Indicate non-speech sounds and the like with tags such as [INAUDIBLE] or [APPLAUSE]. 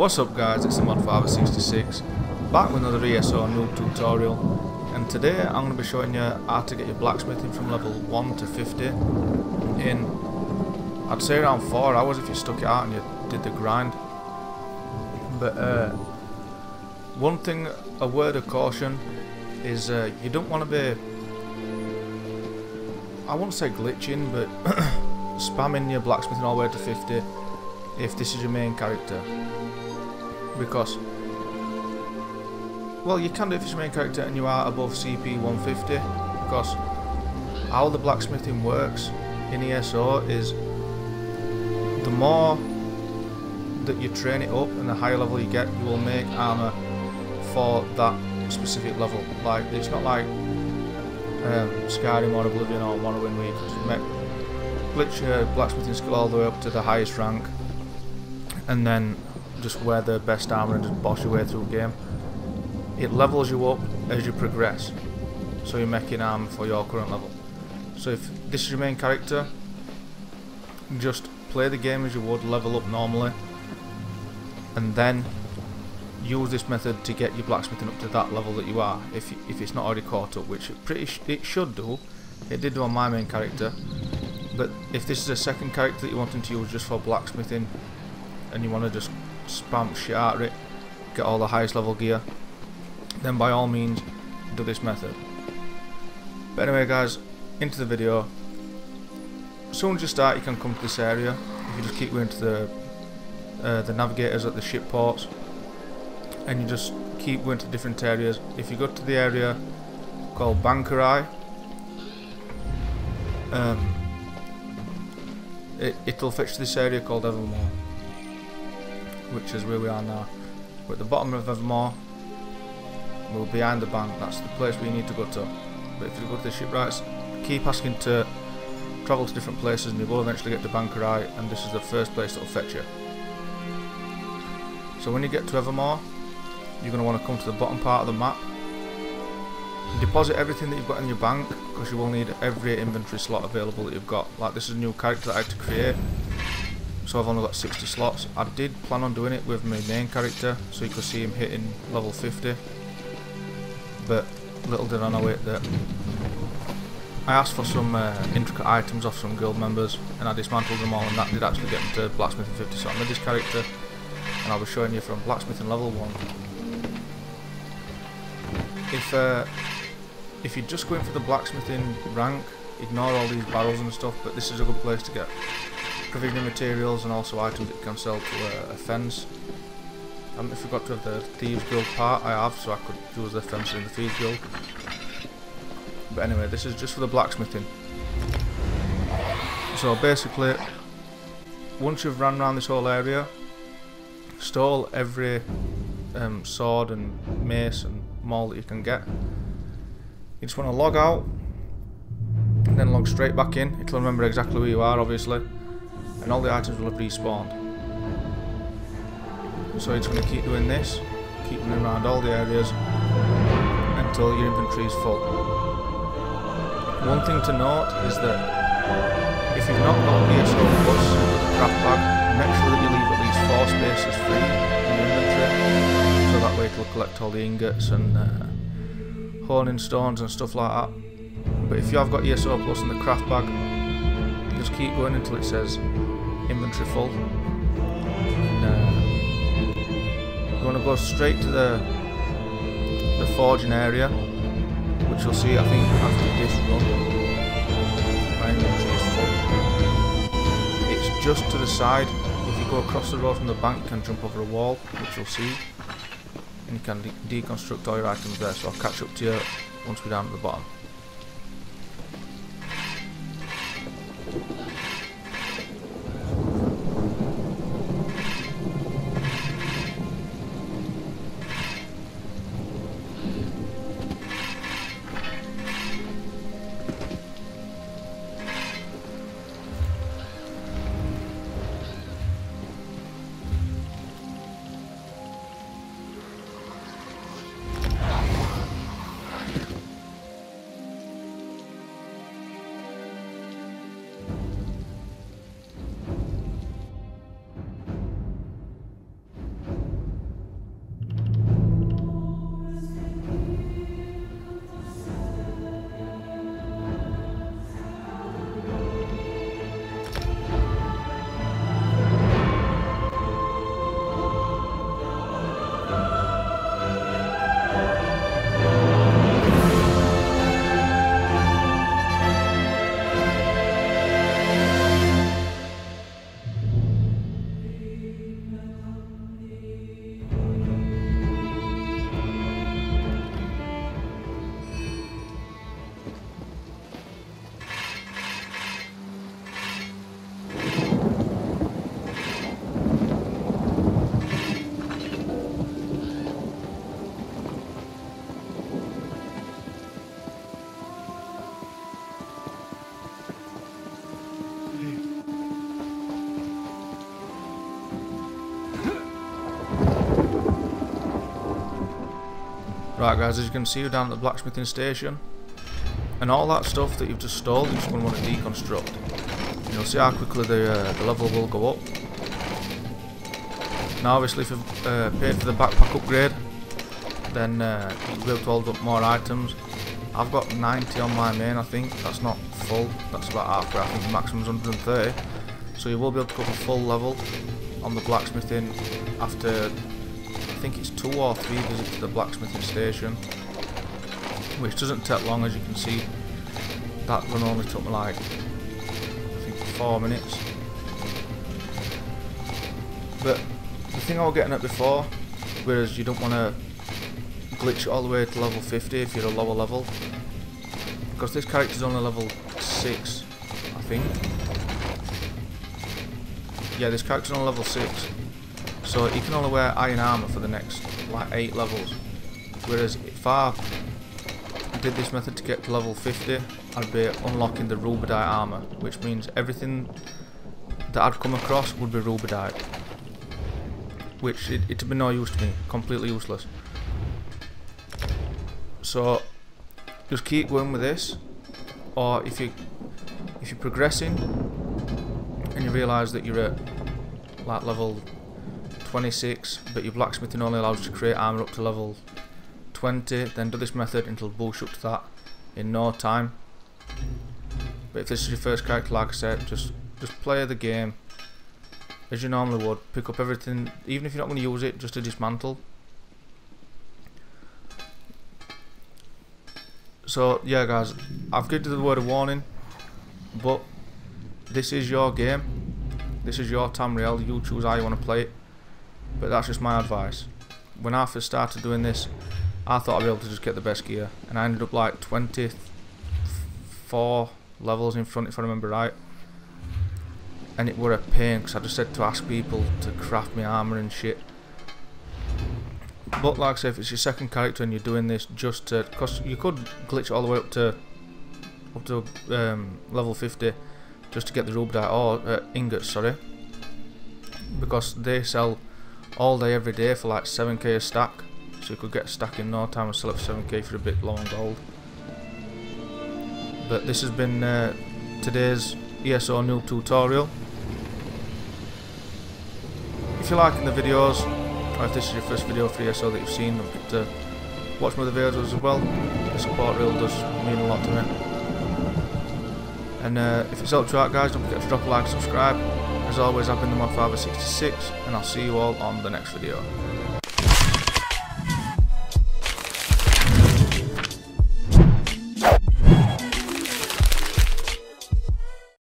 What's up guys, it's the ModFather66 back with another ESO noob tutorial. And today I'm going to be showing you how to get your blacksmithing from level 1 to 50 in I'd say around 4 hours if you stuck it out and you did the grind. But uh, one thing, a word of caution is uh, you don't want to be I won't say glitching but [CLEARS THROAT] spamming your blacksmithing all the way to 50 if this is your main character because well you can do if it's your main character and you are above CP 150 because how the blacksmithing works in ESO is the more that you train it up and the higher level you get you will make armor for that specific level. Like it's not like um, Skyrim or Oblivion or Morrowind where you can make glitch your blacksmithing skill all the way up to the highest rank and then just wear the best armor and just boss your way through the game. It levels you up as you progress, so you're making armor for your current level. So if this is your main character, just play the game as you would, level up normally, and then use this method to get your blacksmithing up to that level that you are, if, if it's not already caught up, which it, pretty sh it should do. It did do on my main character, but if this is a second character that you're wanting to use just for blacksmithing, and you want to just spam shit out of it, get all the highest level gear, then by all means do this method. But anyway guys, into the video. As soon as you start you can come to this area, if you just keep going to the uh, the navigators at the ship ports, and you just keep going to different areas. If you go to the area called Bangkorai, um, it, it'll fetch this area called Evermore which is where we are now. We're at the bottom of Evermore. We're behind the bank. That's the place we need to go to. But if you go to the shipwrights, keep asking to travel to different places and you will eventually get to Bangkorai and this is the first place that will fetch you. So when you get to Evermore, you're going to want to come to the bottom part of the map. Deposit everything that you've got in your bank because you will need every inventory slot available that you've got. Like this is a new character that I had to create so I've only got 60 slots. I did plan on doing it with my main character so you could see him hitting level 50 but little did I know it that I asked for some uh, intricate items off some guild members and I dismantled them all and that did actually get me to blacksmithing 50 so I made this character and I'll be showing you from blacksmithing level 1 if uh, if you're just going for the blacksmithing rank ignore all these barrels and stuff but this is a good place to get provisioning materials and also items that can sell to a, a fence. I haven't forgot to have the Thieves Guild part, I have, so I could use the fence in the Thieves Guild. But anyway, this is just for the blacksmithing. So basically, once you've run around this whole area, stole every um, sword and mace and maul that you can get. You just want to log out, and then log straight back in. It'll remember exactly where you are, obviously and all the items will have respawned. So it's going to keep doing this, keep running around all the areas until your inventory is full. One thing to note is that if you've not got ESO Plus the craft bag, make sure that you leave at least four spaces free in your inventory, so that way it'll collect all the ingots and uh, honing stones and stuff like that. But if you have got ESO Plus in the craft bag, just keep going until it says inventory full. Uh, you want to go straight to the the forging area, which you'll see I think after this run. My inventory is full. It's just to the side. If you go across the road from the bank, you can jump over a wall, which you'll see, and you can de deconstruct all your items there. So I'll catch up to you once we're down at the bottom. Right guys, as you can see we're down at the blacksmithing station. And all that stuff that you've just stole, you're just going to want to deconstruct. And you'll see how quickly the, uh, the level will go up. Now obviously if you've uh, paid for the backpack upgrade, then uh, you'll be able to hold up more items. I've got 90 on my main I think, that's not full, that's about half I think the maximum is 130. So you will be able to for full level on the blacksmithing after I think it's two or three visits to the blacksmithing station which doesn't take long as you can see. That run only took me like I think four minutes. But the thing I was getting at before whereas you don't want to glitch all the way to level 50 if you're a lower level. Because this character's only level 6 I think. Yeah this character's on level 6 so he can only wear iron armor for the next like 8 levels. Whereas if I did this method to get to level 50, I'd be unlocking the rubedite armor, which means everything that I'd come across would be rubedite. Which it, it'd be no use to me, completely useless. So just keep going with this, or if you if you're progressing and you realise that you're at like level 26, but your blacksmithing only allows you to create armour up to level 20, then do this method until boost up to that in no time. But if this is your first character, like I said, just just play the game as you normally would. Pick up everything, even if you're not going to use it, just to dismantle. So yeah, guys, I've given you the word of warning, but this is your game. This is your Tamriel. You choose how you want to play it. But that's just my advice. When I first started doing this, I thought I'd be able to just get the best gear. And I ended up like 24 levels in front if I remember right. And it were a pain because I just said to ask people to craft me armour and shit. But like I say, if it's your second character and you're doing this just to... Because you could glitch all the way up to up to um, level 50 just to get the rubedite or uh, ingots, sorry. Because they sell all day every day for like 7k a stack. So you could get a stack in no time and sell for 7k for a bit on gold. But this has been uh, today's ESO noob tutorial. If you're liking the videos or if this is your first video for ESO that you've seen forget to watch my other videos as well. The support really does mean a lot to me. And uh, if it's helped you out guys don't forget to drop a like subscribe as always, I've been the Mod Father 66, and I'll see you all on the next video.